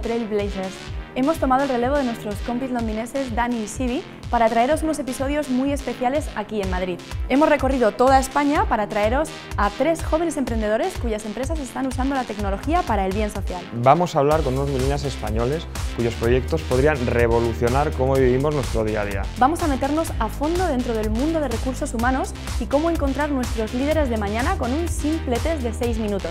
Trailblazers. Hemos tomado el relevo de nuestros compis londineses Dani y Sibi para traeros unos episodios muy especiales aquí en Madrid. Hemos recorrido toda España para traeros a tres jóvenes emprendedores cuyas empresas están usando la tecnología para el bien social. Vamos a hablar con unos milenios españoles cuyos proyectos podrían revolucionar cómo vivimos nuestro día a día. Vamos a meternos a fondo dentro del mundo de recursos humanos y cómo encontrar nuestros líderes de mañana con un simple test de 6 minutos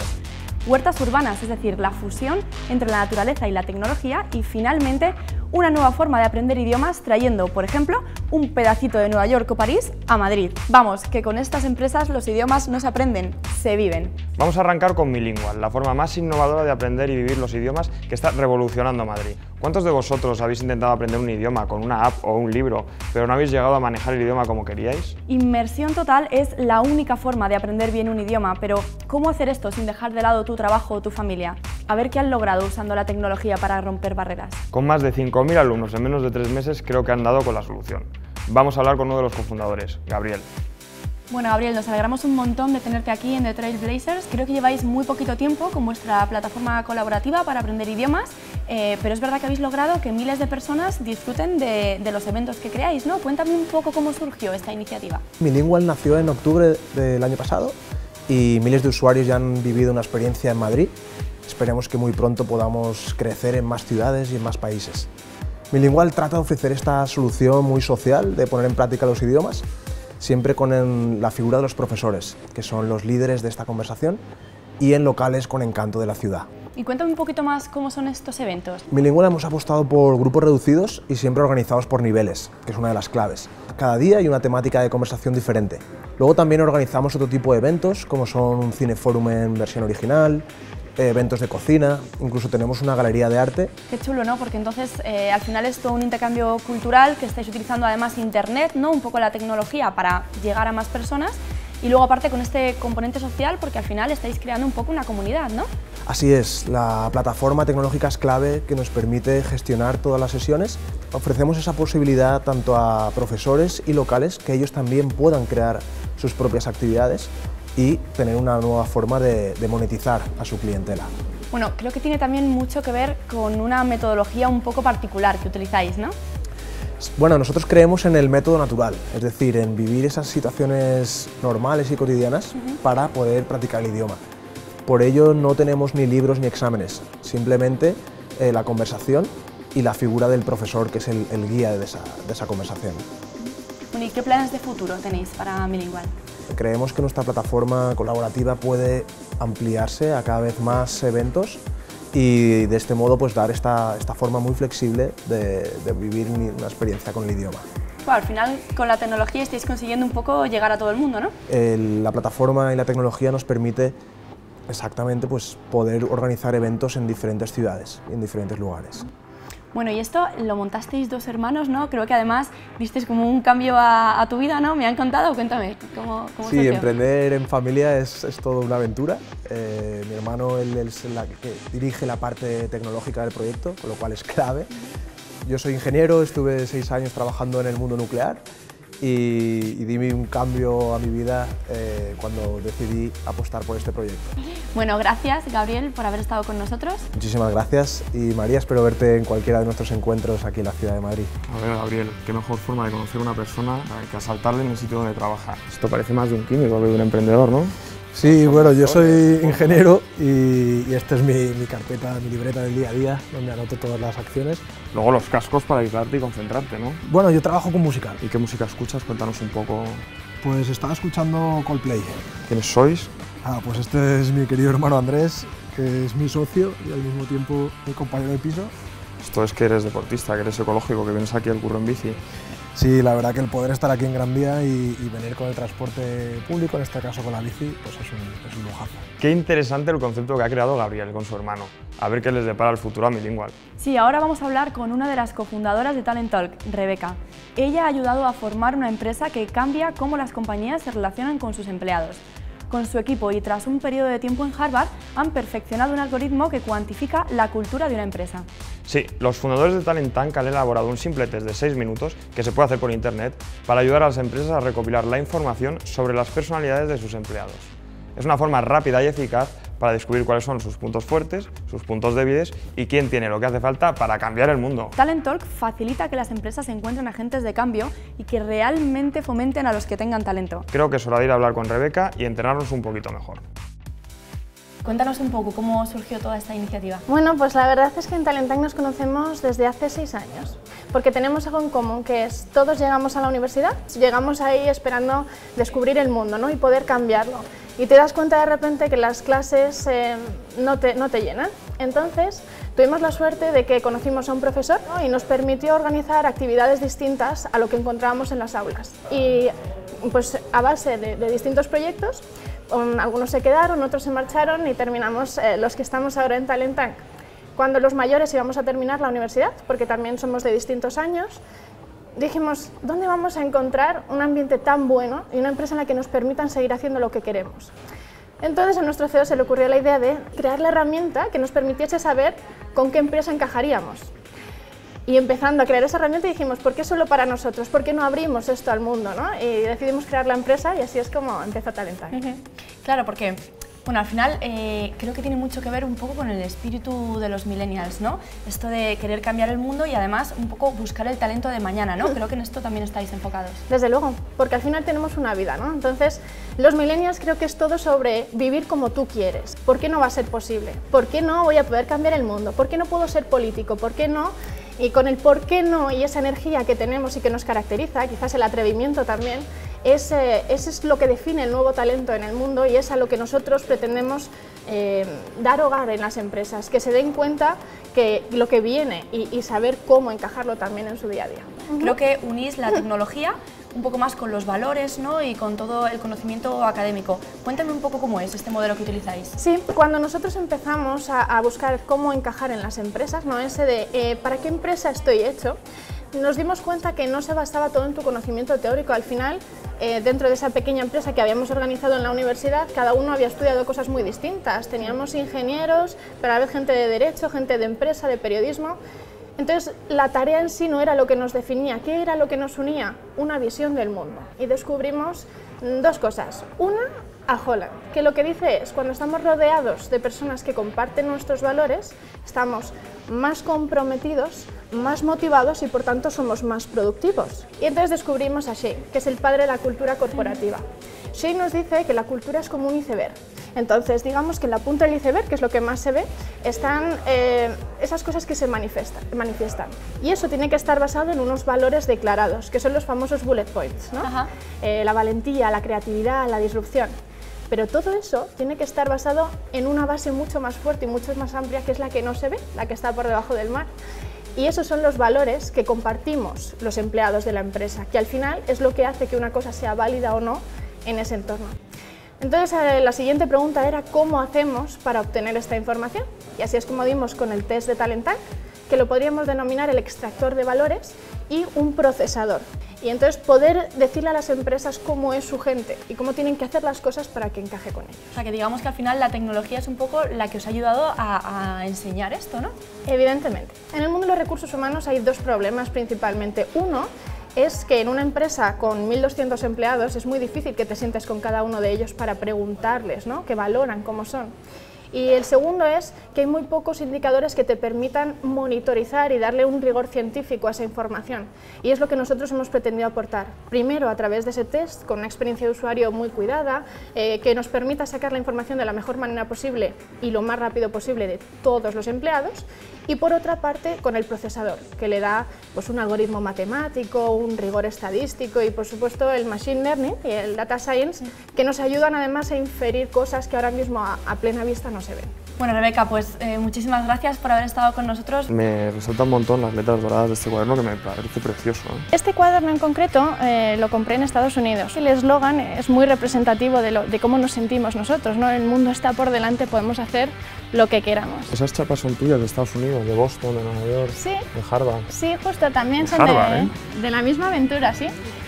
huertas urbanas, es decir, la fusión entre la naturaleza y la tecnología y finalmente una nueva forma de aprender idiomas trayendo, por ejemplo, un pedacito de Nueva York o París a Madrid. Vamos, que con estas empresas los idiomas no se aprenden, se viven. Vamos a arrancar con Milingual, la forma más innovadora de aprender y vivir los idiomas que está revolucionando Madrid. ¿Cuántos de vosotros habéis intentado aprender un idioma con una app o un libro, pero no habéis llegado a manejar el idioma como queríais? Inmersión total es la única forma de aprender bien un idioma, pero ¿cómo hacer esto sin dejar de lado tu trabajo o tu familia? A ver qué han logrado usando la tecnología para romper barreras. Con más de 5.000 alumnos en menos de tres meses creo que han dado con la solución. Vamos a hablar con uno de los cofundadores, Gabriel. Bueno, Gabriel, nos alegramos un montón de tenerte aquí en The Trailblazers. Creo que lleváis muy poquito tiempo con vuestra plataforma colaborativa para aprender idiomas, eh, pero es verdad que habéis logrado que miles de personas disfruten de, de, los eventos que creáis, ¿no? Cuéntame un poco cómo surgió esta iniciativa. Milingual nació en octubre del año pasado y miles de usuarios ya han vivido una experiencia en Madrid. Esperemos que muy pronto podamos crecer en más ciudades y en más países. Milingual trata de ofrecer esta solución muy social de poner en práctica los idiomas siempre con la figura de los profesores, que son los líderes de esta conversación, y en locales con encanto de la ciudad. Y cuéntame un poquito más cómo son estos eventos. Milingüe hemos apostado por grupos reducidos y siempre organizados por niveles, que es una de las claves. Cada día hay una temática de conversación diferente. Luego también organizamos otro tipo de eventos, como son un cineforum en versión original, eventos de cocina, incluso tenemos una galería de arte. Qué chulo, ¿no? Porque entonces eh, al final es todo un intercambio cultural que estáis utilizando además internet, ¿no? Un poco la tecnología para llegar a más personas y luego aparte con este componente social porque al final estáis creando un poco una comunidad, ¿no? Así es, la plataforma tecnológica es clave que nos permite gestionar todas las sesiones. Ofrecemos esa posibilidad tanto a profesores y locales que ellos también puedan crear sus propias actividades y tener una nueva forma de, de, monetizar a su clientela. Bueno, creo que tiene también mucho que ver con una metodología un poco particular que utilizáis, ¿no? Bueno, nosotros creemos en el método natural, es decir, en vivir esas situaciones normales y cotidianas uh -huh. para poder practicar el idioma. Por ello no tenemos ni libros ni exámenes, simplemente eh, la conversación y la figura del profesor que es el, el guía de esa, de esa conversación. ¿Y qué planes de futuro tenéis para Milingual? Creemos que nuestra plataforma colaborativa puede ampliarse a cada vez más eventos y de este modo pues dar esta, esta forma muy flexible de, de vivir una experiencia con el idioma. Bueno, al final con la tecnología estáis consiguiendo un poco llegar a todo el mundo, ¿no? El, la plataforma y la tecnología nos permite exactamente pues, poder organizar eventos en diferentes ciudades y en diferentes lugares. Bueno, y esto lo montasteis dos hermanos, ¿no? Creo que además visteis como un cambio a, a tu vida, ¿no? ¿Me han contado? Cuéntame, ¿cómo, cómo Sí, emprender en familia es, es toda una aventura. Eh, mi hermano él, él es la que dirige la parte tecnológica del proyecto, con lo cual es clave. Yo soy ingeniero, estuve seis años trabajando en el mundo nuclear y, y di un cambio a mi vida eh, cuando decidí apostar por este proyecto. Bueno, gracias Gabriel por haber estado con nosotros. Muchísimas gracias y María, espero verte en cualquiera de nuestros encuentros aquí en la ciudad de Madrid. A ver, Gabriel, qué mejor forma de conocer a una persona que asaltarle en el sitio donde trabaja. Esto parece más de un químico que de un emprendedor, ¿no? Sí, bueno, yo soy ingeniero y, y esta es mi, mi, carpeta, mi libreta del día a día, donde anoto todas las acciones. Luego los cascos para aislarte y concentrarte, ¿no? Bueno, yo trabajo con música. ¿Y qué música escuchas? Cuéntanos un poco. Pues estaba escuchando Coldplay. ¿Quiénes sois? Ah, pues este es mi querido hermano Andrés, que es mi socio y al mismo tiempo mi compañero de piso. Esto es que eres deportista, que eres ecológico, que vienes aquí al curro en bici. Sí, la verdad que el poder estar aquí en Gran Vía y, y, venir con el transporte público, en este caso con la bici, pues es un, es un lujazo. Qué interesante el concepto que ha creado Gabriel con su hermano. A ver qué les depara el futuro a Milingual. Sí, ahora vamos a hablar con una de las cofundadoras de Talent Talk, Rebeca. Ella ha ayudado a formar una empresa que cambia cómo las compañías se relacionan con sus empleados. Con su equipo y tras un periodo de tiempo en Harvard, han perfeccionado un algoritmo que cuantifica la cultura de una empresa. Sí, los fundadores de Talent Tank han elaborado un simple test de 6 minutos que se puede hacer por internet para ayudar a las empresas a recopilar la información sobre las personalidades de sus empleados. Es una forma rápida y eficaz para descubrir cuáles son sus puntos fuertes, sus puntos débiles y quién tiene lo que hace falta para cambiar el mundo. Talent Talk facilita que las empresas encuentren agentes de cambio y que realmente fomenten a los que tengan talento. Creo que es hora de ir a hablar con Rebeca y entrenarnos un poquito mejor. Cuéntanos un poco cómo surgió toda esta iniciativa. Bueno, pues la verdad es que en Talentang nos conocemos desde hace seis años, porque tenemos algo en común, que es todos llegamos a la universidad, llegamos ahí esperando descubrir el mundo ¿no? y poder cambiarlo. Y te das cuenta de repente que las clases eh, no, te, no te llenan. Entonces, tuvimos la suerte de que conocimos a un profesor y nos permitió organizar actividades distintas a lo que encontrábamos en las aulas. Y pues a base de, distintos proyectos algunos se quedaron, otros se marcharon y terminamos eh, los que estamos ahora en Talent Tank. Cuando los mayores íbamos a terminar la universidad, porque también somos de distintos años, dijimos, ¿dónde vamos a encontrar un ambiente tan bueno y una empresa en la que nos permitan seguir haciendo lo que queremos? Entonces a nuestro CEO se le ocurrió la idea de crear la herramienta que nos permitiese saber con qué empresa encajaríamos. Y empezando a crear esa herramienta dijimos, ¿por qué solo para nosotros? ¿Por qué no abrimos esto al mundo? ¿no? Y decidimos crear la empresa y así es como empezó a talentar. Claro, porque bueno, al final eh, creo que tiene mucho que ver un poco con el espíritu de los millennials, ¿no? Esto de querer cambiar el mundo y además un poco buscar el talento de mañana, ¿no? Creo que en esto también estáis enfocados. Desde luego, porque al final tenemos una vida, ¿no? Entonces, los millennials creo que es todo sobre vivir como tú quieres. ¿Por qué no va a ser posible? ¿Por qué no voy a poder cambiar el mundo? ¿Por qué no puedo ser político? ¿Por qué no y con el por qué no y esa energía que tenemos y que nos caracteriza, quizás el atrevimiento también, ese, es lo que define el nuevo talento en el mundo y es a lo que nosotros pretendemos eh, dar hogar en las empresas, que se den cuenta que lo que viene y, saber cómo encajarlo también en su día a día. Creo que unís la tecnología un poco más con los valores ¿no? y con todo el conocimiento académico. Cuéntame un poco cómo es este modelo que utilizáis. Sí, cuando nosotros empezamos a, buscar cómo encajar en las empresas, ¿no? ese de eh, ¿para qué empresa estoy hecho?, nos dimos cuenta que no se basaba todo en tu conocimiento teórico. Al final, eh, dentro de esa pequeña empresa que habíamos organizado en la universidad, cada uno había estudiado cosas muy distintas. Teníamos ingenieros, pero a la vez gente de derecho, gente de empresa, de periodismo. Entonces, la tarea en sí no era lo que nos definía, ¿qué era lo que nos unía? Una visión del mundo. Y descubrimos dos cosas. Una, a Holland, que lo que dice es, cuando estamos rodeados de personas que comparten nuestros valores, estamos más comprometidos, más motivados y por tanto somos más productivos. Y entonces descubrimos a Shane, que es el padre de la cultura corporativa. Shane nos dice que la cultura es como un iceberg entonces, digamos que en la punta del iceberg, que es lo que más se ve, están eh, esas cosas que se manifiestan, manifiestan. Y eso tiene que estar basado en unos valores declarados, que son los famosos bullet points, ¿no? Eh, la valentía, la creatividad, la disrupción. Pero todo eso tiene que estar basado en una base mucho más fuerte y mucho más amplia, que es la que no se ve, la que está por debajo del mar. Y esos son los valores que compartimos los empleados de la empresa, que al final es lo que hace que una cosa sea válida o no en ese entorno. Entonces eh, la siguiente pregunta era cómo hacemos para obtener esta información y así es como dimos con el test de Talentank, que lo podríamos denominar el extractor de valores y un procesador. Y entonces poder decirle a las empresas cómo es su gente y cómo tienen que hacer las cosas para que encaje con ellos. O sea, que digamos que al final la tecnología es un poco la que os ha ayudado a, a enseñar esto, ¿no? Evidentemente. En el mundo de los recursos humanos hay dos problemas principalmente. Uno es que en una empresa con 1.200 empleados es muy difícil que te sientes con cada uno de ellos para preguntarles ¿no? qué valoran, cómo son. Y el segundo es que hay muy pocos indicadores que te permitan monitorizar y darle un rigor científico a esa información. Y es lo que nosotros hemos pretendido aportar. Primero, a través de ese test, con una experiencia de usuario muy cuidada, eh, que nos permita sacar la información de la mejor manera posible y lo más rápido posible de todos los empleados. Y por otra parte, con el procesador, que le da pues, un algoritmo matemático, un rigor estadístico y por supuesto el Machine Learning y el Data Science, que nos ayudan además a inferir cosas que ahora mismo a, a plena vista no se ven. Bueno, Rebeca, pues eh, muchísimas gracias por haber estado con nosotros. Me resalta un montón las letras doradas de este cuaderno que me parece precioso. ¿eh? Este cuaderno en concreto eh, lo compré en Estados Unidos. El eslogan es muy representativo de, lo, de, cómo nos sentimos nosotros. ¿no? El mundo está por delante, podemos hacer lo que queramos. Esas chapas son tuyas de Estados Unidos, de Boston, de Nueva York, sí. de Harvard. Sí, justo, también son de, de, la misma aventura, ¿sí?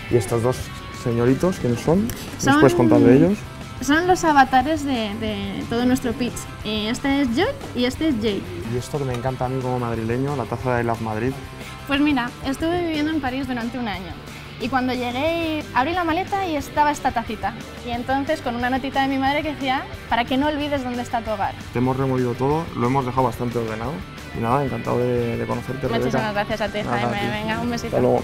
¿Y estos dos señoritos quiénes son? son... ¿Nos puedes contar de ellos? Son los avatares de, todo nuestro pitch. Este es Joy y este es Jay. Y esto que me encanta a mí como madrileño, la taza de Love Madrid. Pues mira, estuve viviendo en París durante un año Y cuando llegué, abrí la maleta y estaba esta tacita. Y entonces con una notita de mi madre que decía, para que no olvides dónde está tu hogar. Te hemos removido todo, lo hemos dejado bastante ordenado. Y nada, encantado de, de conocerte, Muchísimas Rebeca. gracias a ti, Jaime. Venga, un besito. Hasta luego.